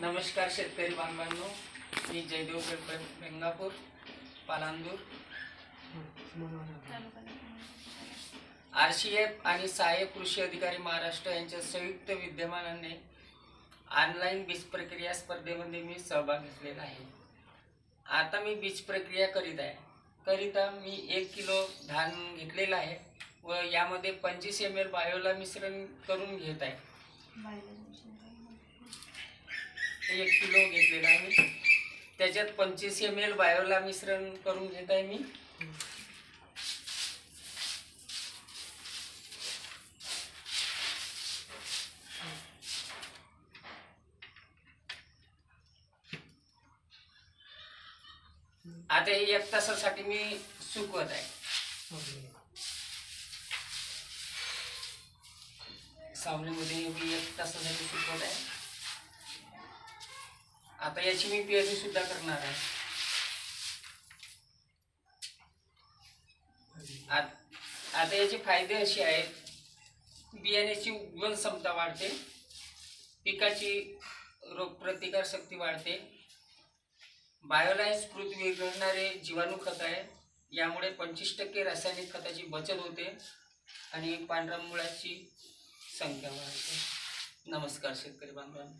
नमस्कार शेतकरी बांधवांनो मी Jaydev Pedkar Bengapur Palandur. R C F आणि सहाय्यक कृषी अधिकारी महाराष्ट्र यांच्या संयुक्त विद्यमानाने ऑनलाईन बीज प्रक्रिया स्पर्धेमध्ये मी सहभाग घेतलेला आहे. आता मी बीज प्रक्रिया करीत आहे. करिता मी एक किलो धान घेतलेलं आहे व यामध्ये पंचवीस एम एल बायोला मिश्रण करून घेत आहे. एक किलो घेतलेला आहे. त्याच्यात पंचवीस एम एल बायोला मिश्रण करून घेत आहे मी. आता हे एक तासासाठी मी सुकवत आहे. सावलीमध्ये मी एक तासासाठी सुकवत आहे. आता याची मी पेरणी सुद्धा करणार आहे. आत- आता याचे फायदे असे आहेत. बियाण्याची उगवण क्षमता वाढते. पिकाची रोगप्रतिकारशक्ती वाढते. बायोलायन्स पृथ्वी विरघळणारे जीवाणू खत आहे. यामुळे पंचवीस टक्के रासायनिक खताची बचत होते आणि पांढऱ्या मुळाची संख्या वाढते. नमस्कार शेतकरी बांधवांनो.